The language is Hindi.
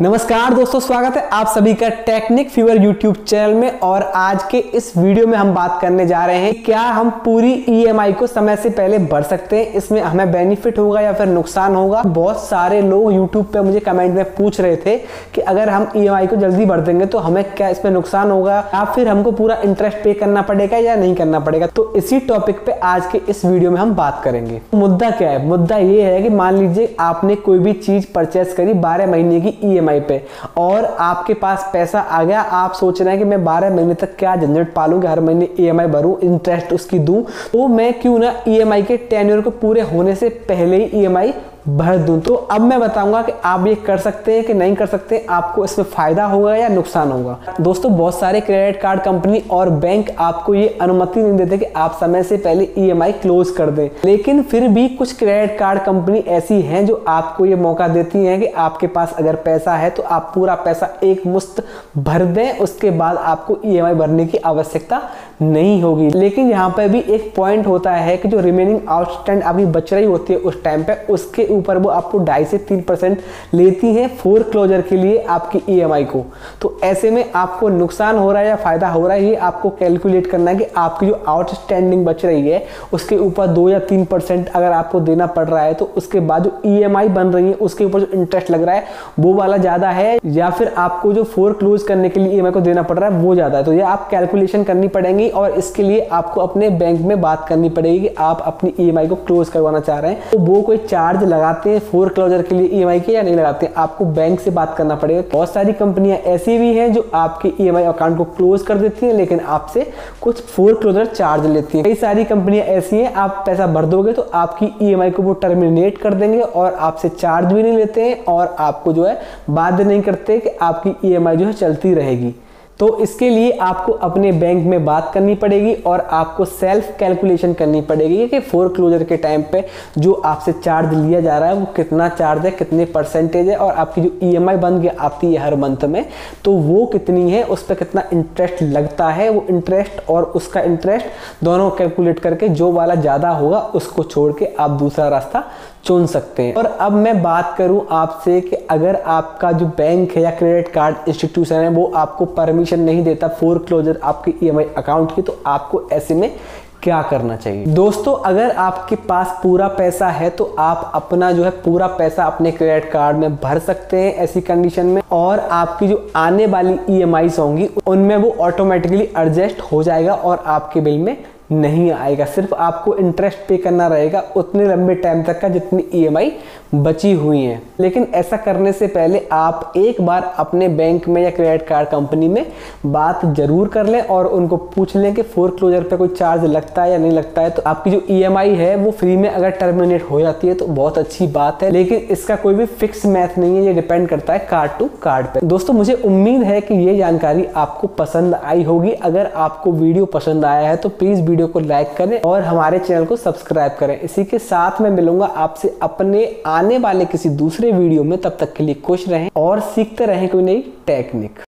नमस्कार दोस्तों, स्वागत है आप सभी का टेक्निक फीवर यूट्यूब चैनल में और आज के इस वीडियो में हम बात करने जा रहे हैं क्या हम पूरी ईएमआई को समय से पहले भर सकते हैं? इसमें हमें बेनिफिट होगा या फिर नुकसान होगा? बहुत सारे लोग यूट्यूब पे मुझे कमेंट में पूछ रहे थे कि अगर हम ईएमआई को जल्दी भर देंगे तो हमें क्या इसमें नुकसान होगा? या फिर हमको पूरा इंटरेस्ट पे करना पड़ेगा या नहीं करना पड़ेगा? तो इसी टॉपिक पे आज के इस वीडियो में हम बात करेंगे। मुद्दा क्या है? मुद्दा ये है कि मान लीजिए आपने कोई भी चीज़ परचेस करी बारह महीने की ई ई पे। और आपके पास पैसा आ गया, आप सोच रहे हैं कि मैं बारह महीने तक क्या झंझट कि हर महीने ई एम भरूँ इंटरेस्ट उसकी दूँ तो मैं क्यों ना ईएमआई के टेन्योर को पूरे होने से पहले ही ईएमआई भर दूँ। तो अब मैं बताऊँगा कि आप ये कर सकते हैं कि नहीं कर सकते, आपको इसमें फ़ायदा होगा या नुकसान होगा। दोस्तों, बहुत सारे क्रेडिट कार्ड कंपनी और बैंक आपको ये अनुमति नहीं देते कि आप समय से पहले ईएमआई क्लोज कर दें। लेकिन फिर भी कुछ क्रेडिट कार्ड कंपनी ऐसी हैं जो आपको ये मौका देती हैं कि आपके पास अगर पैसा है तो आप पूरा पैसा एक मुश्त भर दें, उसके बाद आपको ईएमआई भरने की आवश्यकता नहीं होगी। लेकिन यहाँ पर भी एक पॉइंट होता है कि जो रिमेनिंग आउटस्टैंड आपकी बच रही होती है उस टाइम पे, उसके ऊपर वो आपको ढाई से तीन परसेंट लेती है फोर क्लोजर के लिए आपकी ईएमआई को। तो ऐसे में आपको नुकसान हो रहा है या फ़ायदा हो रहा है, ये आपको कैलकुलेट करना है कि आपकी जो आउटस्टैंडिंग बच रही है, उसके ऊपर दो या तीन परसेंट अगर आपको देना पड़ रहा है तो उसके बाद जो ईएमआई बन रही है, उसके ऊपर जो इंटरेस्ट लग रहा है, वो वाला ज़्यादा है, या फिर आपको जो फोर क्लोज करने के लिए ई को देना पड़ रहा है, वो ज़्यादा है। तो ये आप कैलकुलेशन करनी पड़ेगी और इसके लिए आपको अपने बैंक में बात करनी पड़ेगी कि आप अपनी ई को क्लोज करवाना चाह रहे हैं। तो वो कोई चार्ज लगाते हैं फोर क्लोजर के लिए ईएमआई के या नहीं लगाते, आपको बैंक से बात करना पड़ेगा। बहुत सारी कंपनियाँ ऐसी भी हैं जो आपके ईएमआई अकाउंट को क्लोज कर देती हैं, लेकिन आपसे कुछ फोर क्लोजर चार्ज लेती हैं। कई सारी कंपनियाँ ऐसी हैं, आप पैसा भर दोगे तो आपकी ईएमआई को वो टर्मिनेट कर देंगे और आपसे चार्ज भी नहीं लेते हैं और आपको जो है बाध्य नहीं करते कि आपकी ईएमआई जो है चलती रहेगी। तो इसके लिए आपको अपने बैंक में बात करनी पड़ेगी और आपको सेल्फ कैलकुलेशन करनी पड़ेगी कि फोर क्लोजर के टाइम पे जो आपसे चार्ज लिया जा रहा है, वो कितना चार्ज है, कितने परसेंटेज है और आपकी जो ईएमआई e बन के आती है हर मंथ में तो वो कितनी है, उस पर कितना इंटरेस्ट लगता है, वो इंटरेस्ट और उसका इंटरेस्ट दोनों कैलकुलेट करके जो वाला ज़्यादा होगा, उसको छोड़ के आप दूसरा रास्ता चुन सकते हैं। और अब मैं बात करूँ आपसे कि अगर आपका जो बैंक है या क्रेडिट कार्ड इंस्टीट्यूशन है, वो आपको परमिशन नहीं देता फोर क्लोजर आपके ईएमआई अकाउंट की तो आपको ऐसे में क्या करना चाहिए? दोस्तों, अगर आपके पास पूरा पैसा है तो आप अपना जो है पूरा पैसा अपने क्रेडिट कार्ड में भर सकते हैं ऐसी कंडीशन में, और आपकी जो आने वाली ई होंगी, उनमें वो ऑटोमेटिकली एडजस्ट हो जाएगा और आपके बिल में नहीं आएगा। सिर्फ़ आपको इंटरेस्ट पे करना रहेगा उतने लंबे टाइम तक का जितनी ईएमआई बची हुई है। लेकिन ऐसा करने से पहले आप एक बार अपने बैंक में या क्रेडिट कार्ड कंपनी में बात ज़रूर कर लें और उनको पूछ लें कि फोर क्लोजर पे कोई चार्ज लगता है या नहीं लगता है। तो आपकी जो ईएमआई है, वो फ्री में अगर टर्मिनेट हो जाती है तो बहुत अच्छी बात है। लेकिन इसका कोई भी फिक्स मैथ नहीं है, ये डिपेंड करता है कार्ड टू कार्ड पर दोस्तों, मुझे उम्मीद है कि ये जानकारी आपको पसंद आई होगी। अगर आपको वीडियो पसंद आया है तो प्लीज़ वीडियो को लाइक करें और हमारे चैनल को सब्सक्राइब करें। इसी के साथ मैं मिलूँगा आपसे अपने आने वाले किसी दूसरे वीडियो में। तब तक के लिए खुश रहें और सीखते रहें कोई नई टेक्निक।